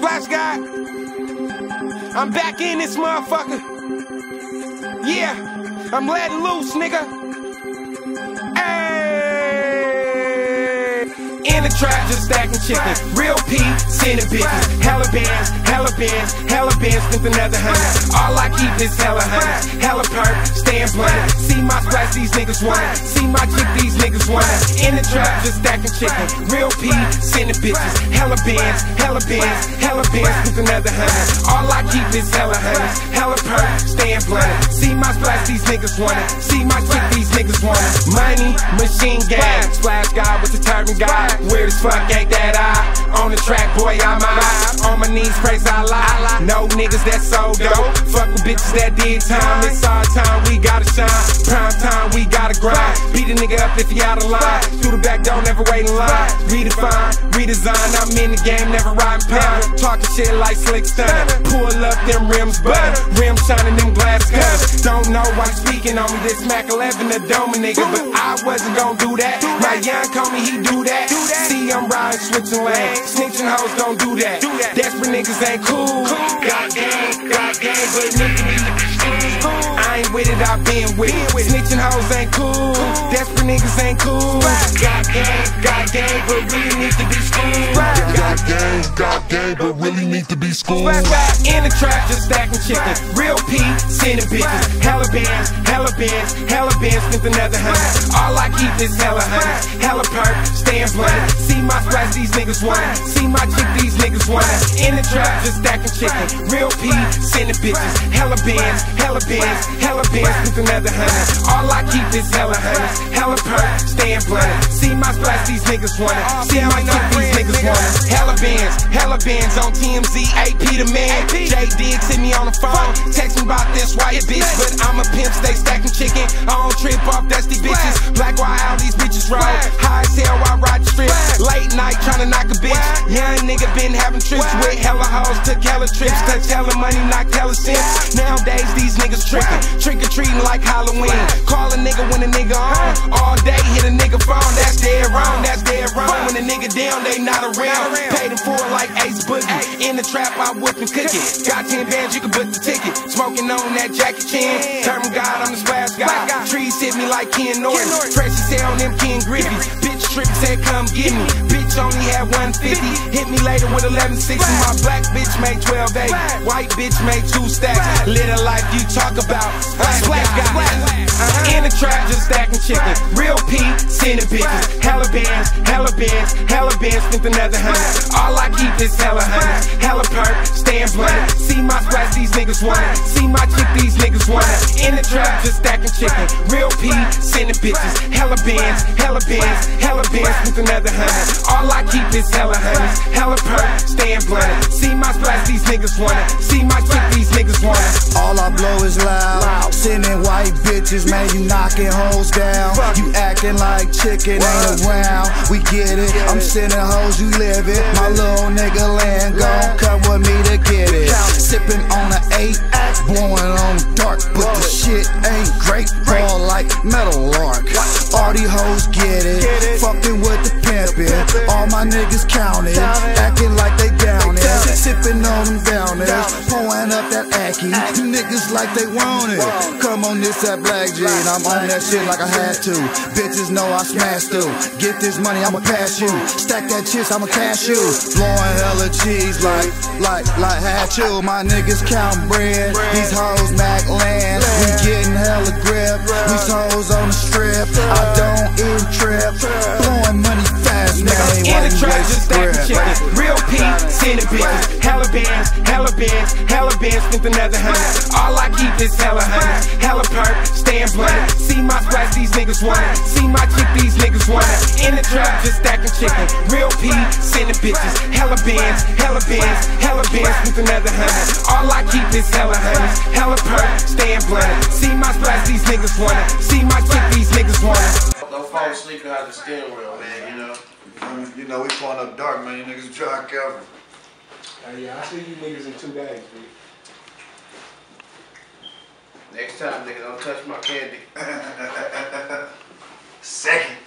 Splash God. I'm back in this motherfucker. Yeah, I'm letting loose, nigga. The trap, just stacking chicken. Real P, sending bitches. Hella bands, hella bands, hella bands, spent another hundred. All I keep is hella hundreds. Hella perk, staying blunted. See my splash, these niggas want it. See my chick, these niggas want it. In the trap, just stacking chicken. Real P, sending bitches. Hella bands, hella bands, hella bands, spent another hundred. All I keep is hella hundreds. Hella perk, staying blunted. See my splash, these niggas want it. See my chick, these niggas want it. Money, machine gang. Splash guy with the turban guy. Weird as fuck, ain't that I? On the track, boy, I'm out. On my knees, praise Allah. No niggas that so dope. Fuck with bitches that did time. It's our time, we gotta shine. Prime time, we gotta grind. Beat a nigga up if he out of line. Through the back door, never wait in line. Redefine, redesign. I'm in the game, never riding pine. Talking shit like slick stunner. Pull up them rims, butter. Rims shining, them glass guns. Don't know why speaking on me. This Mac 11, a dome nigga. But I wasn't gonna do that. My young call me, he do that. See, I'm riding, switching lanes. Snitching hoes don't do that. Do that. Desperate niggas ain't cool. cool. Got game, got game, but nigga be I ain't with it, I been with it. Snitching hoes ain't cool. Niggas ain't cool. Got game, got game, but really need to be schooled. Got game, got game, but really need to be schooled. In the trap, just stacking chicken. Real P, sending bitches. Hella bands, hella bands, hella bands, spent another hundred. All I keep is hella hundreds. Hella perk, staying blunted. See my these niggas want it. See my chick, these niggas want it. In the trap, just stacking chicken. Real P, sending bitches. Hella bands, hella bands, hella bands, spent another hundred. All I keep is hella hundreds. Hella perk, staying blunted. See my splash, these niggas want it. See my chick, these niggas want it. Hella bands, hella bands on TMZ, AP the man. J Diggs hit me on the phone, text me about this white bitch, but I'm a pimp, stay stacking chicken. I don't trip off dusty bitches. Black why all these bitches roll. High as hell, Late night tryna knock a bitch. Young nigga been having trips with hella hoes, took hella trips, touch hella money, knocked hella cents. Nowadays these niggas trickin', trick or treating like Halloween. Call a nigga when a nigga on, all day hit a nigga phone. That's dead wrong, that's dead wrong. When a nigga down, they not around. Paid him for it like Ace Boogie. In the trap, I whip and cook it. Got 10 bands, you can book the ticket. Smoking on that Jackie Chan. Term God, I'm the splash guy. Trees hit me like Ken Norton. Precious on them Ken Griffey. Trick said, come get me. Bitch only had 150. Hit me later with 1160. My black bitch made 12 8. White bitch made two stacks. Little life you talk about. Splash guy. In the trap, just stacking chicken. Real P, sending bitches. Hella bands, hella bands, hella bands, spent another hundred. All I keep is hella hundreds. Hella perk, staying blunted. See my splash, these niggas want it. See my chick, these niggas want it. In the trap, just stacking chicken. Real P, sending bitches. Hella bands, hella bands, hella bands, spent another hundred. All I keep is hella hundreds. Hella perk, staying blunted. See my splash, these niggas want it. See my chick, these niggas want it. All I blow is loud. Sending white bitches, man, you knocking hoes down. You acting like chicken ain't around. We get it. I'm sending hoes, you live it. My little nigga land gon' come with me to get it. Sipping on an eight, blowing on dark, but the shit ain't great. Fall like metal arc. All these hoes get it. Fucking with the pimpin'. All my niggas counted. Acting like they down it. Sipping on them downers. Pouring up that Aki. Niggas like they want it. Come on, this that black G. And I'm on that shit like I had to. Bitches know I smash through. Get this money, I'ma pass you. Stack that chips, I'ma cash you. Blowing hella cheese like, like, like hat you. My niggas count bread. These hoes Mac land. We getting hella grip. These hoes on the strip. I don't even trip. Blowing money fast, man. In the trap, just stacking chicken. Real P, sending bitches. Hella bands, hella bands, hella bands, spent another hundred. All I keep is hella hundreds. Hella perk, staying blunted. See my splash, these niggas want it. See my chick, these niggas want it. In the trap, just stacking chicken. Real P, sending bitches. Hella bands, hella bands, hella bands, spent another hundred. All I keep is hella hundreds. Hella perk, staying blunted. See my splash, these niggas want it. See my chick, these niggas want it. Don't fall asleep behind the steering wheel, man, you know? You know, we pulling up dark, man. You niggas dry cover. Hey, yeah, I see you niggas in two days, B. Next time, nigga, don't touch my candy. Second.